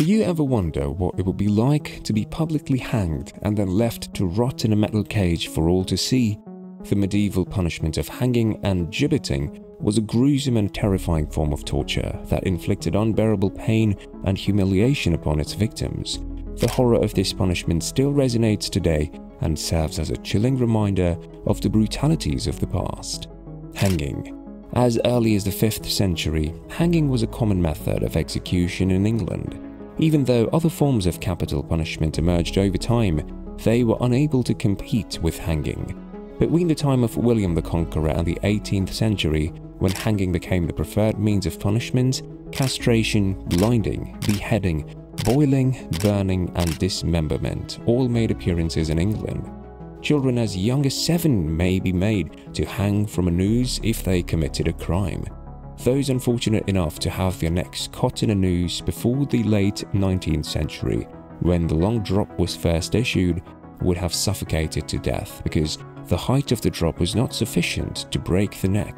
Do you ever wonder what it would be like to be publicly hanged and then left to rot in a metal cage for all to see? The medieval punishment of hanging and gibbeting was a gruesome and terrifying form of torture that inflicted unbearable pain and humiliation upon its victims. The horror of this punishment still resonates today and serves as a chilling reminder of the brutalities of the past. Hanging. As early as the 5th century, hanging was a common method of execution in England. Even though other forms of capital punishment emerged over time, they were unable to compete with hanging. Between the time of William the Conqueror and the 18th century, when hanging became the preferred means of punishment, castration, blinding, beheading, boiling, burning, and dismemberment all made appearances in England. Children as young as seven may be made to hang from a noose if they committed a crime. Those unfortunate enough to have their necks caught in a noose before the late 19th century, when the long drop was first issued, would have suffocated to death because the height of the drop was not sufficient to break the neck.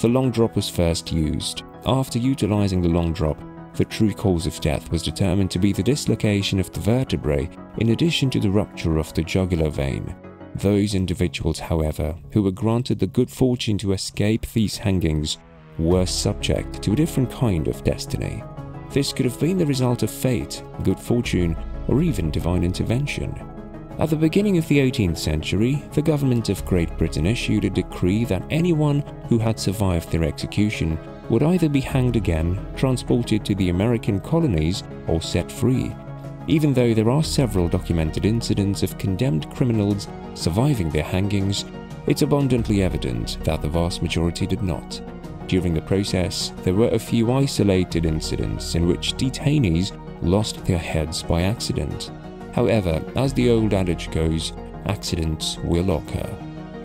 The long drop was first used. After utilizing the long drop, the true cause of death was determined to be the dislocation of the vertebrae in addition to the rupture of the jugular vein. Those individuals, however, who were granted the good fortune to escape these hangings were subject to a different kind of destiny. This could have been the result of fate, good fortune, or even divine intervention. At the beginning of the 18th century, the government of Great Britain issued a decree that anyone who had survived their execution would either be hanged again, transported to the American colonies, or set free. Even though there are several documented incidents of condemned criminals surviving their hangings, it's abundantly evident that the vast majority did not. During the process, there were a few isolated incidents in which detainees lost their heads by accident. However, as the old adage goes, accidents will occur.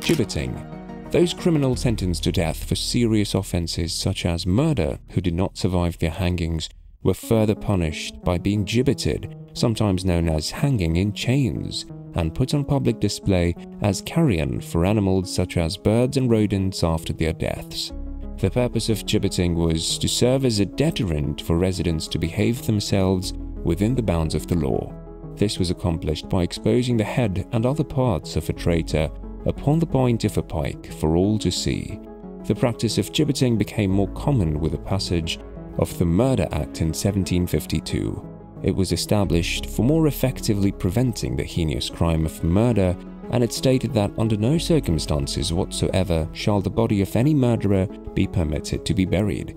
Gibbeting. Those criminals sentenced to death for serious offences such as murder who did not survive their hangings were further punished by being gibbeted, sometimes known as hanging in chains, and put on public display as carrion for animals such as birds and rodents after their deaths. The purpose of gibbeting was to serve as a deterrent for residents to behave themselves within the bounds of the law. This was accomplished by exposing the head and other parts of a traitor upon the point of a pike for all to see. The practice of gibbeting became more common with the passage of the Murder Act in 1752. It was established for more effectively preventing the heinous crime of murder and it stated that under no circumstances whatsoever shall the body of any murderer be permitted to be buried.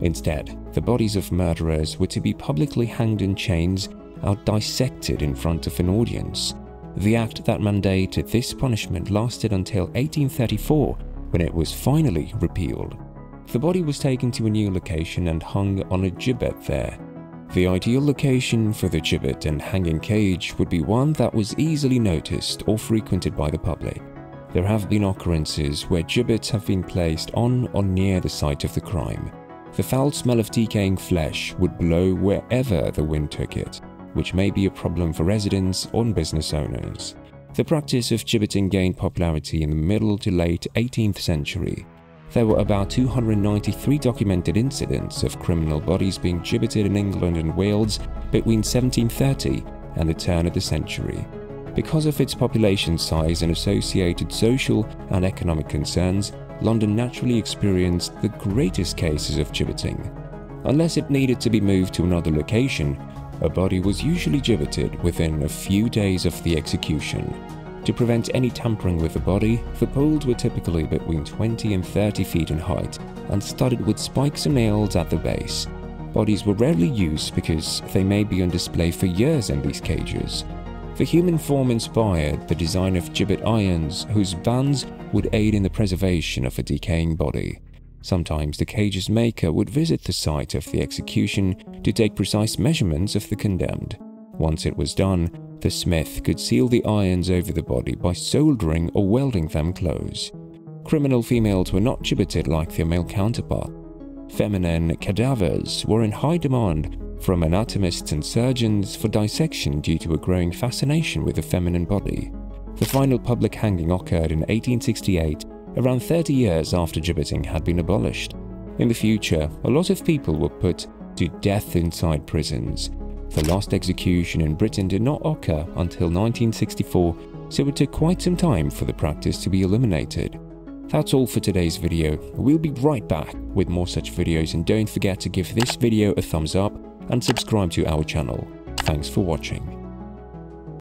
Instead, the bodies of murderers were to be publicly hanged in chains or dissected in front of an audience. The act that mandated this punishment lasted until 1834 when it was finally repealed. The body was taken to a new location and hung on a gibbet there. The ideal location for the gibbet and hanging cage would be one that was easily noticed or frequented by the public. There have been occurrences where gibbets have been placed on or near the site of the crime. The foul smell of decaying flesh would blow wherever the wind took it, which may be a problem for residents or business owners. The practice of gibbeting gained popularity in the middle to late 18th century there were about 293 documented incidents of criminal bodies being gibbeted in England and Wales between 1730 and the turn of the century. Because of its population size and associated social and economic concerns, London naturally experienced the greatest cases of gibbeting. Unless it needed to be moved to another location, a body was usually gibbeted within a few days of the execution. To prevent any tampering with the body, the poles were typically between 20 and 30 feet in height and studded with spikes and nails at the base. Bodies were rarely used because they may be on display for years in these cages. The human form inspired the design of gibbet irons whose bands would aid in the preservation of a decaying body. Sometimes the cage's maker would visit the site of the execution to take precise measurements of the condemned. Once it was done, the smith could seal the irons over the body by soldering or welding them close. Criminal females were not gibbeted like their male counterpart. Feminine cadavers were in high demand from anatomists and surgeons for dissection due to a growing fascination with the feminine body. The final public hanging occurred in 1868, around 30 years after gibbeting had been abolished. In the future, a lot of people were put to death inside prisons, The last execution in Britain did not occur until 1964, so it took quite some time for the practice to be eliminated. That's all for today's video. We'll be right back with more such videos and don't forget to give this video a thumbs up and subscribe to our channel. Thanks for watching.